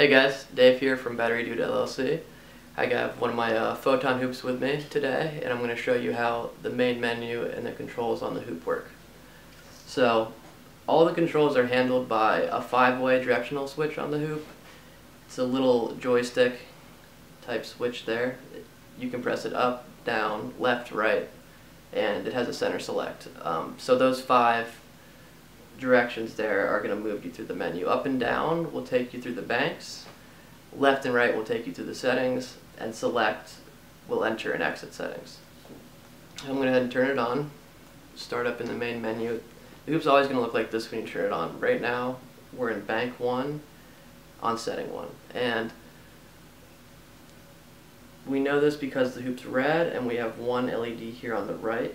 Hey guys, Dave here from Battery Dude LLC. I got one of my uh, photon hoops with me today and I'm going to show you how the main menu and the controls on the hoop work. So all the controls are handled by a five-way directional switch on the hoop. It's a little joystick type switch there. You can press it up, down, left, right, and it has a center select. Um, so those five directions there are going to move you through the menu. Up and down will take you through the banks. Left and right will take you through the settings. And select will enter and exit settings. I'm going to go ahead and turn it on. Start up in the main menu. The hoop's always going to look like this when you turn it on. Right now, we're in bank 1 on setting 1. And we know this because the hoop's red and we have one LED here on the right.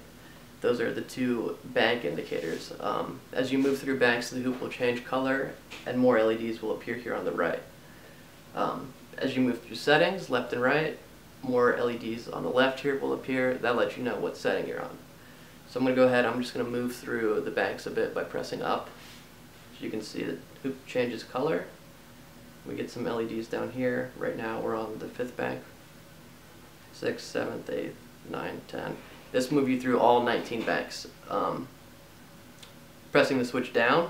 Those are the two bank indicators. Um, as you move through banks, the hoop will change color and more LEDs will appear here on the right. Um, as you move through settings, left and right, more LEDs on the left here will appear. That lets you know what setting you're on. So I'm going to go ahead, I'm just going to move through the banks a bit by pressing up. As you can see, the hoop changes color. We get some LEDs down here. Right now we're on the fifth bank. Sixth, seventh, eighth, nine, ten. This move you through all 19 banks. Um, pressing the switch down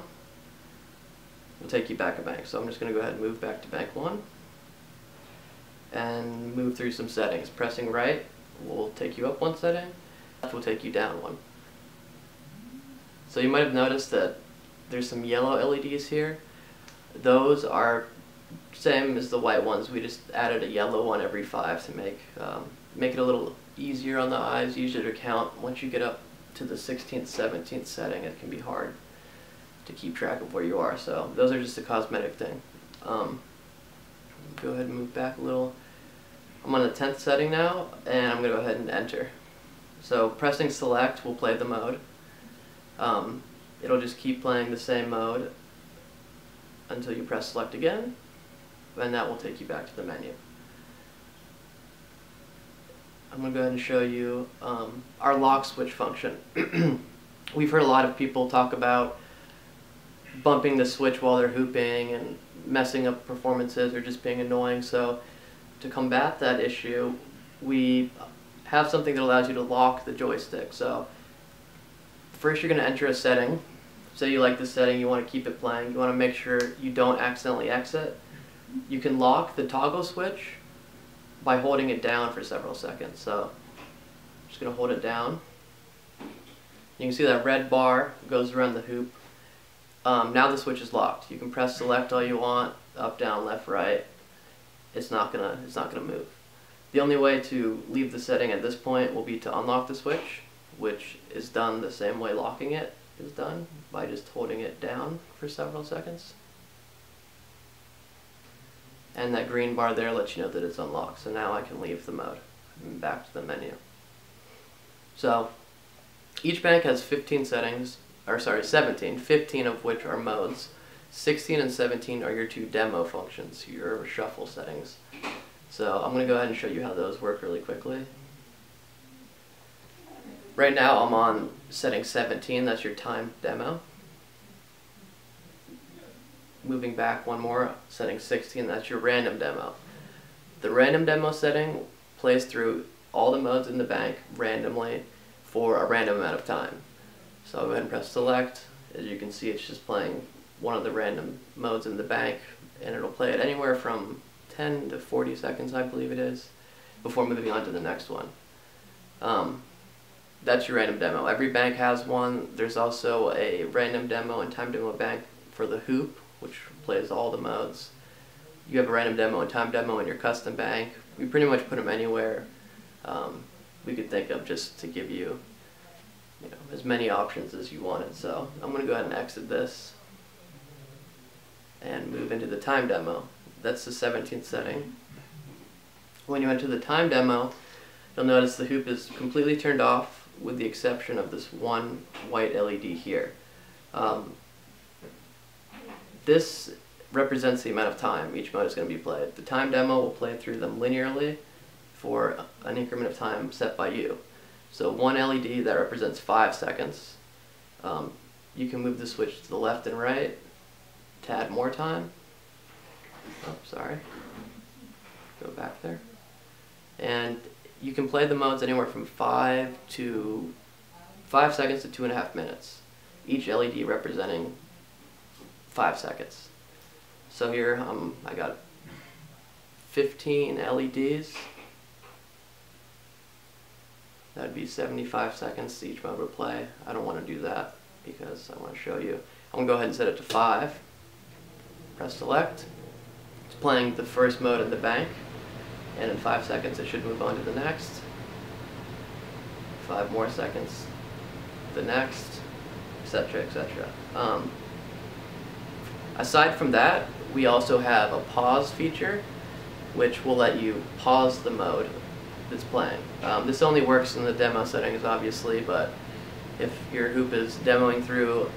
will take you back a bank. So I'm just going to go ahead and move back to bank 1 and move through some settings. Pressing right will take you up one setting, left will take you down one. So you might have noticed that there's some yellow LEDs here. Those are same as the white ones. We just added a yellow one every five to make um, make it a little easier on the eyes, easier to count. Once you get up to the 16th, 17th setting, it can be hard to keep track of where you are. So those are just a cosmetic thing. Um, go ahead and move back a little. I'm on the 10th setting now, and I'm going to go ahead and enter. So pressing select will play the mode. Um, it'll just keep playing the same mode until you press select again, and that will take you back to the menu. I'm going to go ahead and show you um, our lock switch function. We've heard a lot of people talk about bumping the switch while they're hooping and messing up performances or just being annoying. So to combat that issue, we have something that allows you to lock the joystick. So first you're going to enter a setting. Say you like the setting, you want to keep it playing, you want to make sure you don't accidentally exit. You can lock the toggle switch by holding it down for several seconds. So I'm just going to hold it down. You can see that red bar goes around the hoop. Um, now the switch is locked. You can press select all you want, up, down, left, right. It's not gonna it's not gonna move. The only way to leave the setting at this point will be to unlock the switch, which is done the same way locking it is done by just holding it down for several seconds and that green bar there lets you know that it's unlocked. So now I can leave the mode and back to the menu. So each bank has 15 settings, or sorry, 17, 15 of which are modes. 16 and 17 are your two demo functions, your shuffle settings. So I'm going to go ahead and show you how those work really quickly. Right now I'm on setting 17, that's your time demo moving back one more, setting 16, that's your random demo. The random demo setting plays through all the modes in the bank randomly for a random amount of time. So I'll go ahead and press select. As you can see, it's just playing one of the random modes in the bank, and it'll play it anywhere from 10 to 40 seconds, I believe it is, before moving on to the next one. Um, that's your random demo. Every bank has one. There's also a random demo and time demo bank for the hoop, which plays all the modes. You have a random demo and time demo in your custom bank. We pretty much put them anywhere um, we could think of just to give you, you know, as many options as you wanted. So I'm going to go ahead and exit this and move into the time demo. That's the 17th setting. When you enter the time demo, you'll notice the hoop is completely turned off with the exception of this one white LED here. Um, this represents the amount of time each mode is going to be played. The time demo will play through them linearly for an increment of time set by you. So one LED that represents five seconds. Um, you can move the switch to the left and right to add more time. Oh, sorry. Go back there. And you can play the modes anywhere from five to five seconds to two and a half minutes. Each LED representing five seconds. So here um, I got 15 LEDs. That'd be 75 seconds each mode would play. I don't want to do that because I want to show you. I'm going to go ahead and set it to 5. Press select. It's playing the first mode in the bank. And in 5 seconds it should move on to the next. 5 more seconds, the next, etc., etc. Um, aside from that, we also have a pause feature, which will let you pause the mode that's playing. Um, this only works in the demo settings, obviously, but if your hoop is demoing through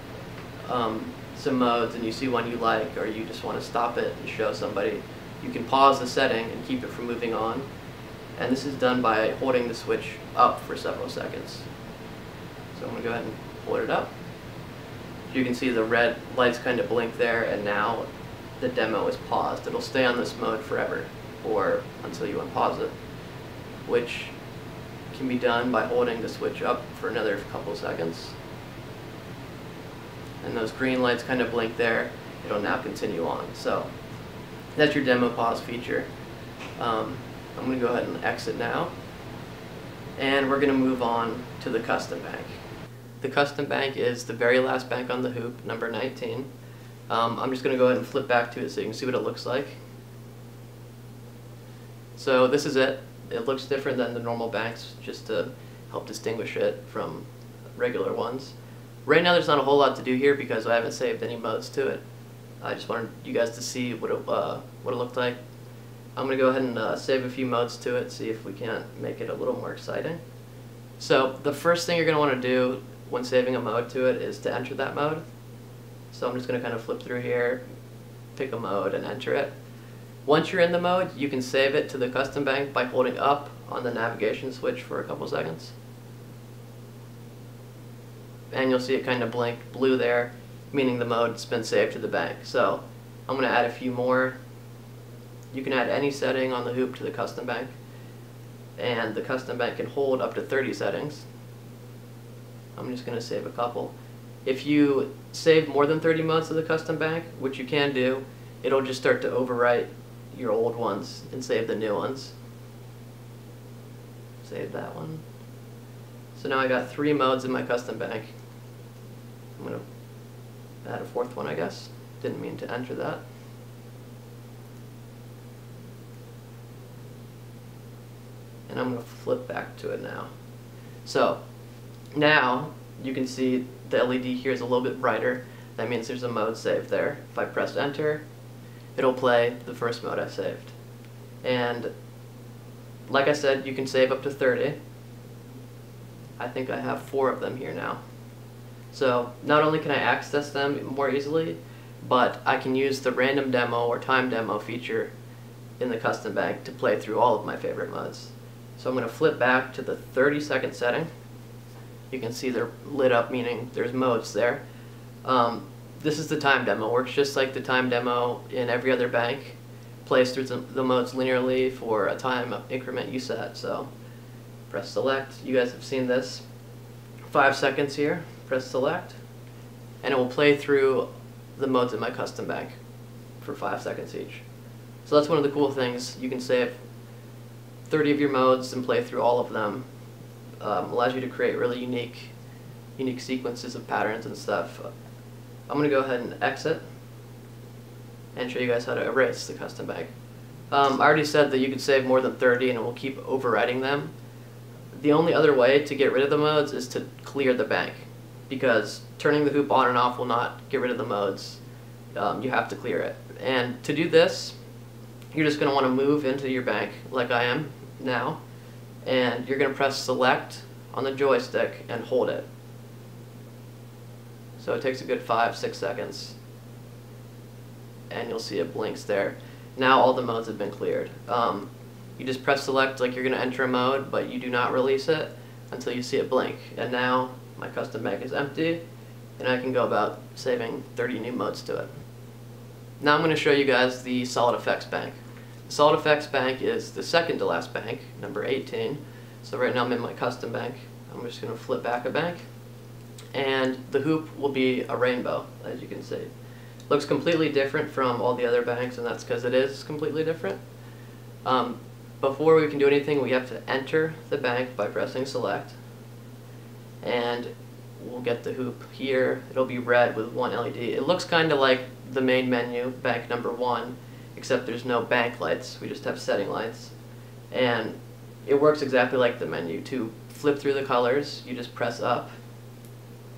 um, some modes and you see one you like, or you just want to stop it and show somebody, you can pause the setting and keep it from moving on. And this is done by holding the switch up for several seconds. So I'm going to go ahead and hold it up. You can see the red lights kind of blink there, and now the demo is paused. It'll stay on this mode forever, or until you unpause it which can be done by holding the switch up for another couple seconds. And those green lights kind of blink there. It'll now continue on. So that's your demo pause feature. Um, I'm going to go ahead and exit now. And we're going to move on to the custom bank. The custom bank is the very last bank on the hoop, number 19. Um, I'm just going to go ahead and flip back to it so you can see what it looks like. So this is it it looks different than the normal banks just to help distinguish it from regular ones. Right now there's not a whole lot to do here because I haven't saved any modes to it. I just wanted you guys to see what it, uh, what it looked like. I'm going to go ahead and uh, save a few modes to it, see if we can't make it a little more exciting. So the first thing you're going to want to do when saving a mode to it is to enter that mode. So I'm just going to kind of flip through here, pick a mode and enter it. Once you're in the mode, you can save it to the custom bank by holding up on the navigation switch for a couple seconds. And you'll see it kind of blink blue there, meaning the mode's been saved to the bank. So I'm going to add a few more. You can add any setting on the hoop to the custom bank. And the custom bank can hold up to 30 settings. I'm just going to save a couple. If you save more than 30 months to the custom bank, which you can do, it'll just start to overwrite your old ones and save the new ones. Save that one. So now I got three modes in my custom bank. I'm going to add a fourth one, I guess. Didn't mean to enter that. And I'm going to flip back to it now. So now you can see the LED here is a little bit brighter. That means there's a mode saved there. If I press enter, it'll play the first mode I saved. And like I said, you can save up to 30. I think I have four of them here now. So not only can I access them more easily, but I can use the random demo or time demo feature in the custom bank to play through all of my favorite modes. So I'm going to flip back to the 30 second setting. You can see they're lit up, meaning there's modes there. Um, this is the time demo. Works just like the time demo in every other bank. Plays through the modes linearly for a time increment you set. So press select. You guys have seen this. Five seconds here. Press select. And it will play through the modes in my custom bank for five seconds each. So that's one of the cool things. You can save 30 of your modes and play through all of them. Um, allows you to create really unique, unique sequences of patterns and stuff. I'm going to go ahead and exit and show you guys how to erase the custom bank. Um, I already said that you could save more than 30 and it will keep overwriting them. The only other way to get rid of the modes is to clear the bank because turning the hoop on and off will not get rid of the modes. Um, you have to clear it. And to do this, you're just going to want to move into your bank like I am now and you're going to press select on the joystick and hold it. So it takes a good five, six seconds. And you'll see it blinks there. Now all the modes have been cleared. Um, you just press select like you're going to enter a mode, but you do not release it until you see it blink. And now my custom bank is empty, and I can go about saving 30 new modes to it. now I'm going to show you guys the Solid Effects Bank. Solid Effects Bank is the second to last bank, number 18. So right now I'm in my custom bank. I'm just going to flip back a bank. And the hoop will be a rainbow, as you can see. Looks completely different from all the other banks, and that's because it is completely different. Um, before we can do anything, we have to enter the bank by pressing select. And we'll get the hoop here. It'll be red with one LED. It looks kind of like the main menu, bank number one, except there's no bank lights. We just have setting lights. And it works exactly like the menu. To flip through the colors, you just press up.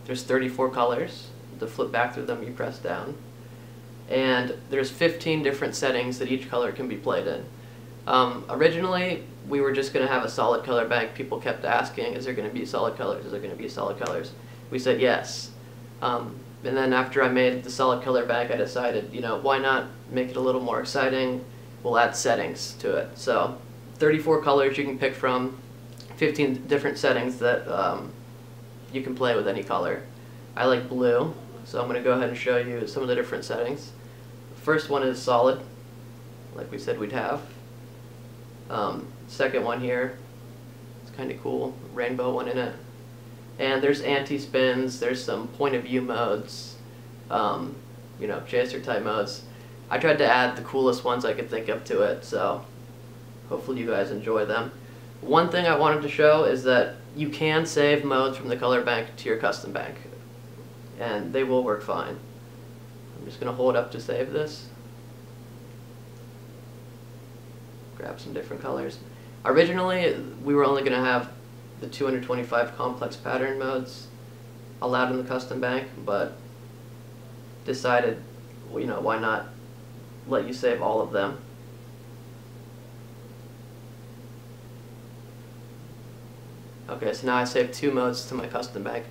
There's 34 colors. To flip back through them, you press down. And there's 15 different settings that each color can be played in. Um, originally, we were just going to have a solid color bank. People kept asking, is there going to be solid colors? Is there going to be solid colors? We said yes. Um, and then after I made the solid color bank, I decided, you know, why not make it a little more exciting? We'll add settings to it. So 34 colors you can pick from, 15 different settings that um, you can play with any color. I like blue, so I'm going to go ahead and show you some of the different settings. First one is solid, like we said we'd have. Um, second one here, it's kind of cool, rainbow one in it. And there's anti-spins, there's some point of view modes, um, you know, chaser type modes. I tried to add the coolest ones I could think of to it, so hopefully you guys enjoy them. One thing I wanted to show is that you can save modes from the color bank to your custom bank, and they will work fine. I'm just going to hold up to save this. Grab some different colors. Originally, we were only going to have the 225 complex pattern modes allowed in the custom bank, but decided, you know, why not let you save all of them. Okay, so now I saved two modes to my custom bank.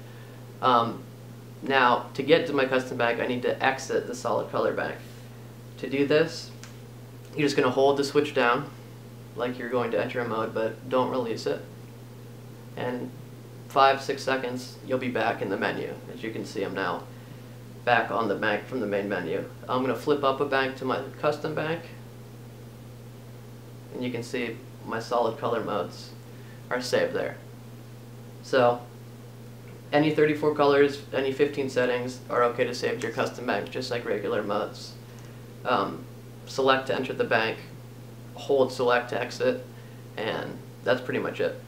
Um, now, to get to my custom bank, I need to exit the solid color bank. To do this, you're just going to hold the switch down, like you're going to enter a mode, but don't release it and five, six seconds, you'll be back in the menu. As you can see, I'm now back on the bank from the main menu. I'm going to flip up a bank to my custom bank, and you can see my solid color modes are saved there. So, any 34 colors, any 15 settings are okay to save to your custom bank, just like regular modes. Um, select to enter the bank, hold select to exit, and that's pretty much it.